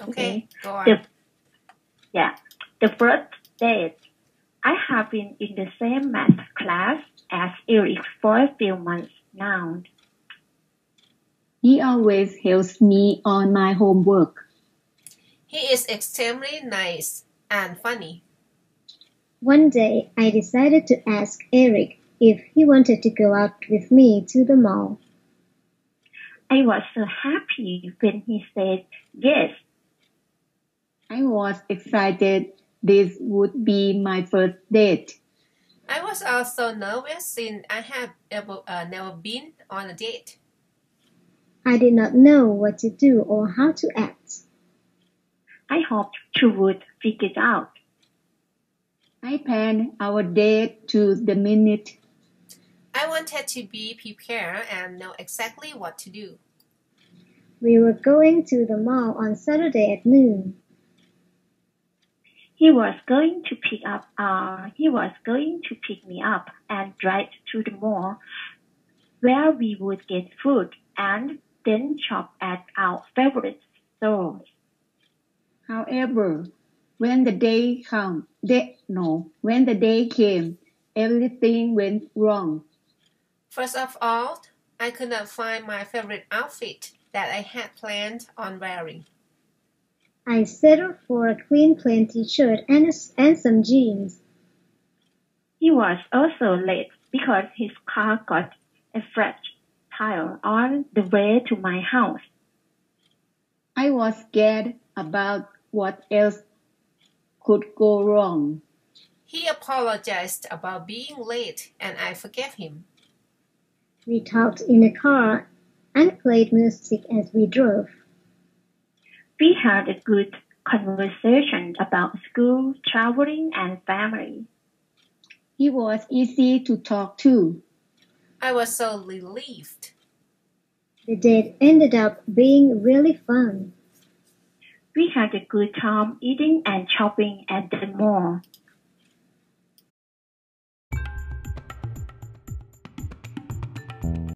Okay, go on. The, yeah, the first date, I have been in the same math class as Eric for a few months now. He always helps me on my homework. He is extremely nice and funny. One day, I decided to ask Eric if he wanted to go out with me to the mall. I was so happy when he said yes. I was excited this would be my first date. I was also nervous since I have ever, uh, never been on a date. I did not know what to do or how to act. I hoped to would figure it out. I planned our date to the minute. I wanted to be prepared and know exactly what to do. We were going to the mall on Saturday at noon. He was going to pick up uh he was going to pick me up and drive to the mall where we would get food and then shop at our favorite stores. However, when the day come, they, no, when the day came, everything went wrong. First of all, I could not find my favorite outfit that I had planned on wearing. I settled for a clean plain t-shirt and, and some jeans. He was also late because his car got a flat tire on the way to my house. I was scared about what else could go wrong. He apologized about being late and I forgave him. We talked in the car and played music as we drove. We had a good conversation about school, traveling, and family. He was easy to talk to. I was so relieved. The date ended up being really fun. We had a good time eating and shopping at the mall.